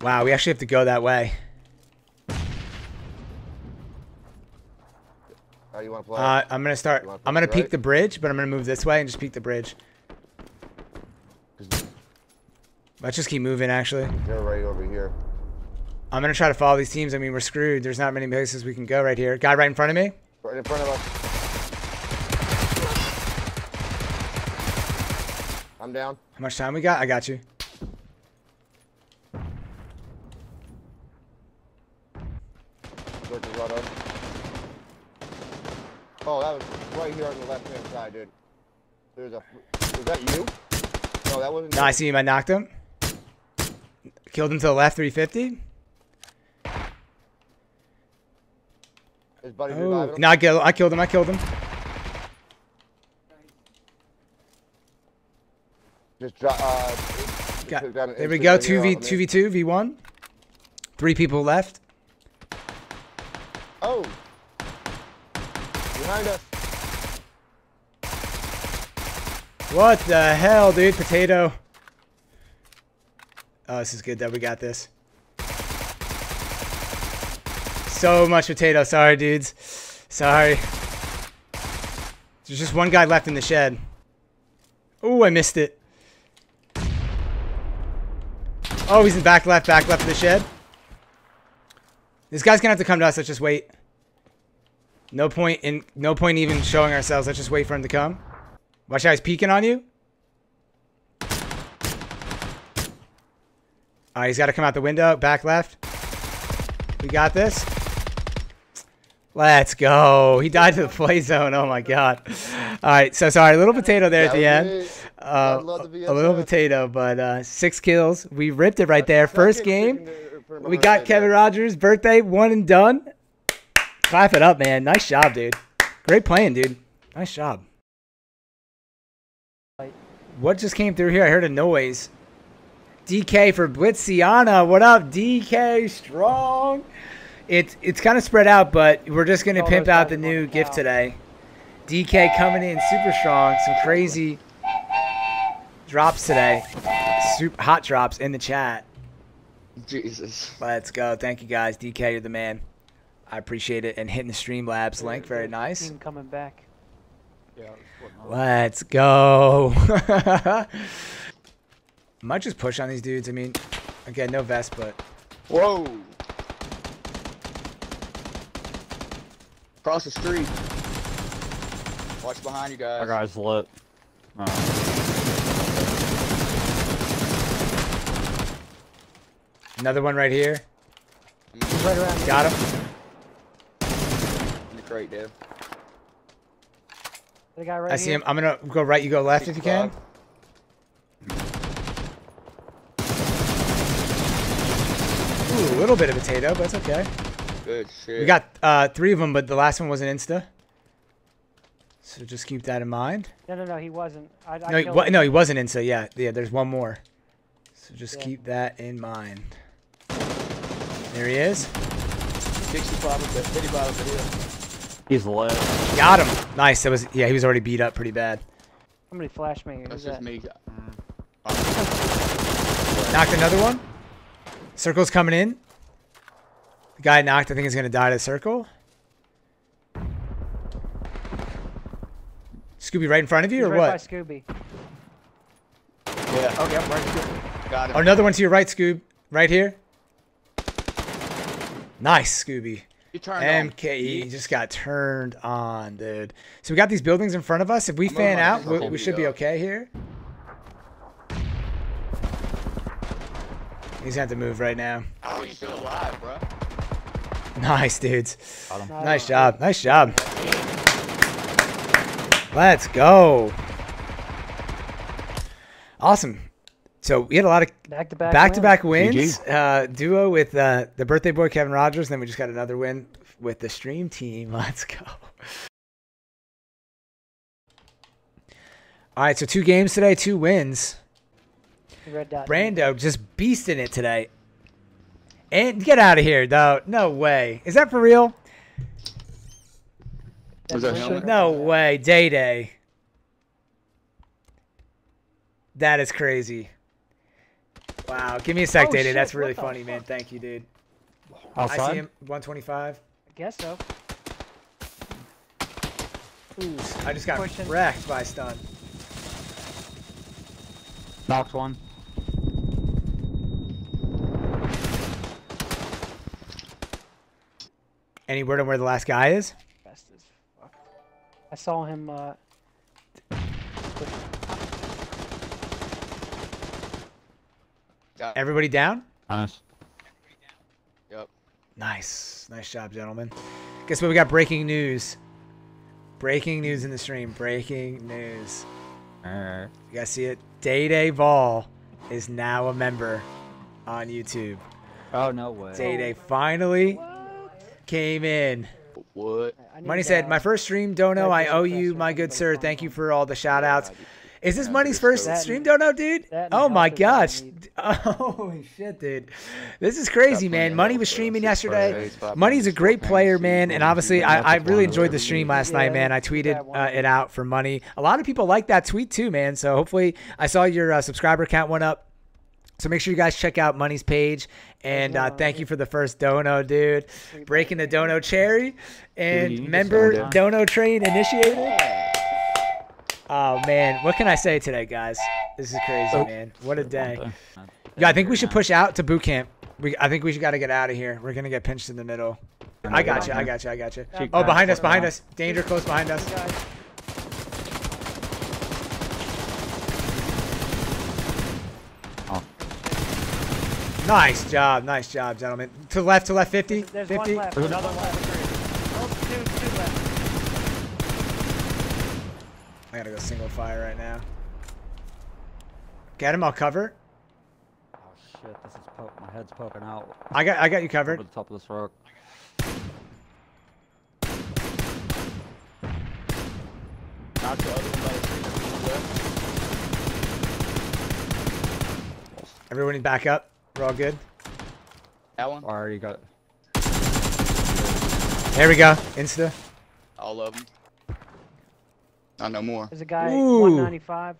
Wow, we actually have to go that way. How you want to play? Uh, I'm gonna start. I'm gonna peek right? the bridge, but I'm gonna move this way and just peek the bridge. Let's just keep moving. Actually, They're right over here. I'm gonna try to follow these teams. I mean, we're screwed. There's not many places we can go right here. Guy right in front of me. Right in front of us. I'm down. How much time we got? I got you. Circle right up. Oh, that was right here on the left hand side, dude. There's a. Was that you? No, that wasn't. No, I see him. I knocked him. Killed him to the left, 350. His buddy's Oh, no, I killed. I killed him. I killed him. Just drop. Uh, Got- took down an there we go. 2v, 2v2, v1. Three people left. Oh! Behind us. What the hell, dude? Potato. Oh, this is good that we got this. So much potato. Sorry, dudes. Sorry. There's just one guy left in the shed. Oh, I missed it. Oh, he's in back left, back left of the shed. This guy's gonna have to come to us. Let's just wait. No point in no point even showing ourselves. Let's just wait for him to come. Watch out, he's peeking on you. All right, he's got to come out the window. Back left. We got this. Let's go. He died to the play zone. Oh my god. All right, so sorry, a little potato there at the end. Uh, I'd love to be a little potato, but uh, six kills. We ripped it right there. First game. chicken dinner for We got Kevin. Rogers' birthday, one and done. Clap it up, man. Nice job, dude. Great playing, dude. Nice job. What just came through here? I heard a noise. DK for Blitziana. What up, DK? Strong. It's it's kind of spread out, but we're just gonna Oh, pimp out the new gift out. today. DK coming in super strong. Some crazy drops today. Super hot drops in the chat. Jesus. Let's go. Thank you guys. DK, you're the man. I appreciate it. And hitting the Streamlabs link. Very nice. Team coming back. Yeah. Let's go. Might just push on these dudes. I mean, again, no vest, but Whoa! Across the street. Watch behind you guys. Our guy's lit. Uh, another one right here. Right around. Got him. In the crate, Dave. The guy right I see here. him. I'm gonna go right. You go left if you can. Ooh, a little bit of potato, but it's okay. Good shit. We got uh, three of them, but the last one was an insta. So just keep that in mind. No, no, no, he wasn't. I, I No, he, wa- him. no, he wasn't insta. Yeah, yeah. There's one more. So just Yeah. keep that in mind. There he is. 65 of the 55 of the hill. He's lit. Got him. Nice. That was yeah. He was already beat up pretty bad. Somebody flashed me. That's just that? me. Knocked another one. Circle's coming in. The guy knocked. I think he's gonna die to the circle. Scooby right in front of you He's or right by what? Scooby. Yeah. Oh, yep, right here. Got him. Oh, another one to your right, Scoob. Right here. Nice, Scooby. You turned on. MKE he just got turned on, dude. So we got these buildings in front of us. If we I'm fan out, we, we should be okay here. He's gonna have to move right now. Oh, he's still alive, bro. Nice, dudes. Nice job. Nice job. Let's go. Awesome. So we had a lot of Back to back. back to back wins. wins. Uh, duo with uh, the birthday boy Kevin Rogers. And then we just got another win with the stream team. Let's go. All right, so two games today, two wins. Red dot. Brando just beasting it today. And get out of here, though. No way. Is that for real? Was that him? No way. Day Day. That is crazy. Wow. Give me a sec, Oh, Day shit, That's really the funny, man. Thank you, dude. Outside? I see him. 125. I guess so. Ooh, I just got Pushing. wrecked by stun. Knocked one. Any word on where the last guy is? Fast as fuck. I saw him. Uh, Yeah. Everybody down? Nice. Yep. Nice. Nice job, gentlemen. Guess what? We got breaking news. Breaking news in the stream. Breaking news. Alright. You guys see it? Day Day Vol is now a member on YouTube. Oh, no way. Day Day finally what? came in. What? Money said, uh, "My first stream, Dono. I Red owe you, my good sir. Thank you for all the shout outs. Is this Money's first so- stream, Dono, dude? Oh my is all I gosh. Holy shit, dude. This is crazy, man. Money was streaming yesterday. Money's a great player, man, and obviously I, I really enjoyed the stream last night, man. I tweeted uh, it out for Money. A lot of people like that tweet too, man. So hopefully, I saw your uh, subscriber count went up. So make sure you guys check out Money's page, and uh, thank you for the first dono, dude. Breaking the dono cherry, and Dude, you need to member dono train initiated. Oh man, what can I say today, guys? This is crazy, Oh. man. What a day. Yeah, I think we should push out to boot camp. We, I think we should got to get out of here. We're gonna get pinched in the middle. I got you. I got you. I got you. Oh, behind us! Behind us! Danger close behind us. Nice job. Nice job, gentlemen. To the left. To left. 50. there's 50. one left. There's There's another one left. Oh, two, two left. I gotta go single fire right now. Get him. I'll cover. Oh, shit. This is poke. My head's poking out I got. I got you over covered. the top of this rock. Knocked the other one by the tree to the left. Everybody back up. We're all good. That one. I already got it. There we go. Insta. All of them. Not no more. There's a guy, Ooh. 195.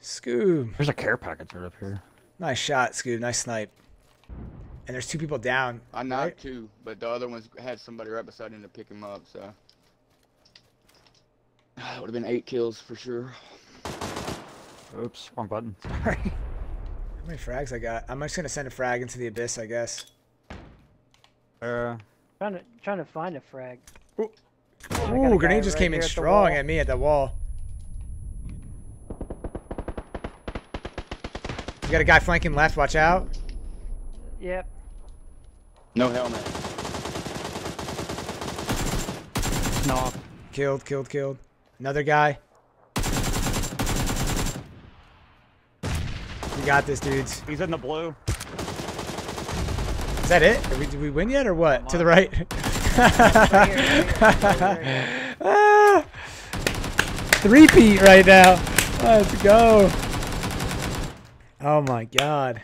Scoob. There's a care package right up here. Nice shot, Scoob. Nice snipe. And there's two people down. I right? knocked two, but the other ones had somebody right beside him to pick him up, so. It would have been eight kills for sure. Oops, wrong button. Sorry. How many frags I got? I'm just gonna send a frag into the abyss, I guess. Uh, Trying to trying to find a frag. Ooh. I Ooh, grenade just right came in at strong at me at the wall. You got a guy flanking left. Watch out. Yep. No helmet. no. Killed, killed, killed. Another guy. We got this, dudes. He's in the blue. Is that it? Did we, did we win yet or what? To the right. Here, right here, right ah, now. Let's go. Oh my god.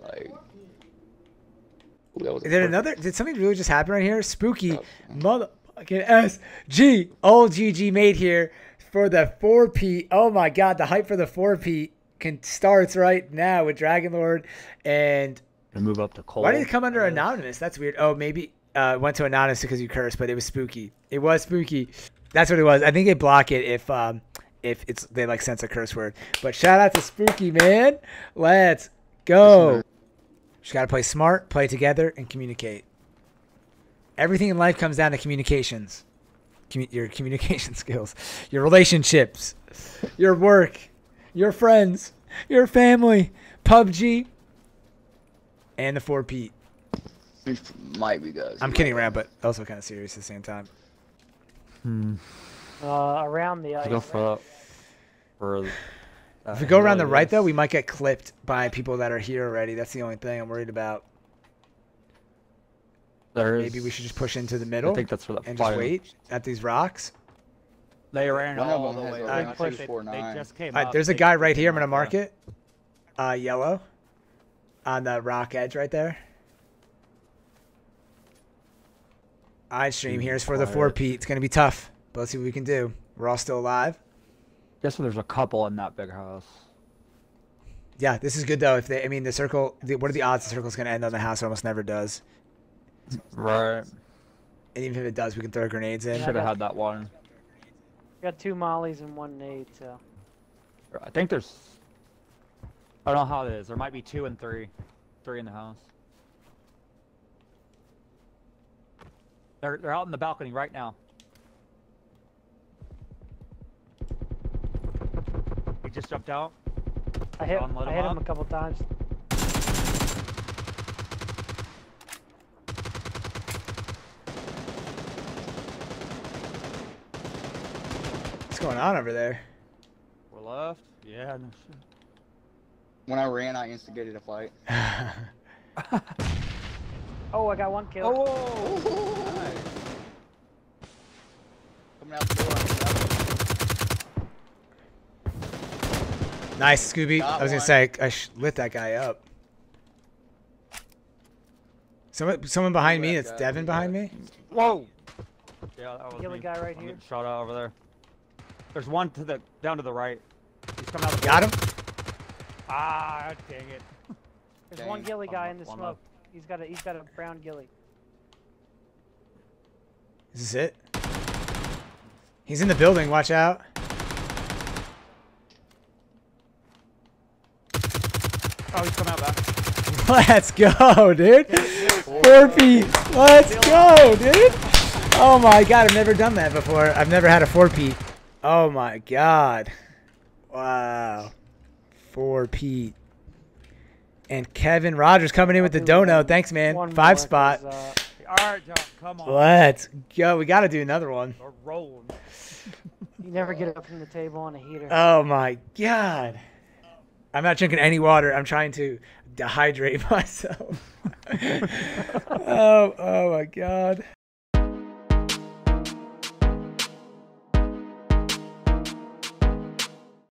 Like. Did another? Did something really just happen right here? Spooky motherfucking S G old GG made here for the four P. Oh my god, the hype for the four P can starts right now with Dragon Lord and Gonna move up to Cole. why did it come under anonymous? That's weird. Oh, maybe uh went to anonymous because you cursed, but it was spooky. It was spooky. That's what it was. I think they block it if um if it's they like sense a curse word. But shout out to Spooky man. Let's go. Just gotta play smart, play together, and communicate. Everything in life comes down to communications. Commu- your communication skills, your relationships, your work, your friends, your family, PUBG, and the 4 peat. We might be good. I'm kidding around, but also kind of serious at the same time. Hmm. Uh, around the ice. Go for for. uh, If we go around the right, though, we might get clipped by people that are here already. That's the only thing I'm worried about. There is. Maybe we should just push into the middle I think that's where the and just fire- wait at these rocks. They ran One all the has way. a around. nine push two it. They just came All right, up, there's a guy right here. I'm gonna mark yeah. it. Uh, yellow. On the rock edge right there. I stream here's for the four peat. It's gonna be tough, but let's see what we can do. We're all still alive. Guess there's a couple in that big house. Yeah, this is good though. If they, I mean, the circle. The, what are the odds the circle's gonna end on the house? It almost never does. Right. And even if it does, we can throw grenades in. Should have had that one. Got two mollies and one nade, so. I think there's. I don't know how it is. There might be two and three. Three in the house. They're they're out in the balcony right now. He just jumped out. I hit, John, I him hit him up. a couple times. What's going on over there? We're left. Yeah. No shit. When I ran, I instigated a fight. Oh, I got one kill. Oh. Nice. Coming out the door. on the left. nice, Scooby. Got I was gonna say I sh- lit that guy up. Someone, someone behind me. Yeah, It's Devin behind me. Whoa. Yeah, that was ghillie me. guy right I'm here. getting Shot out over there. There's one to the down to the right. He's coming out. The Got him. Ah, dang it. There's one Dang. ghillie One guy in the one smoke. left. He's got a he's got a brown ghillie. Is this it? He's in the building. Watch out. Oh, he's coming out back. Let's go, dude. Four peat. Let's go, dude. Oh my god, I've never done that before. I've never had a four peat. Oh my god. Wow. Four peat. And Kevin Rogers coming in with the do dono. Thanks, man. Five more, spot. 'cause, uh, All right, John, come on. Let's go. We got to do another one. We're rolling. you never get up from the table on a heater. Oh my god. I'm not drinking any water. I'm trying to dehydrate myself. oh, oh my god.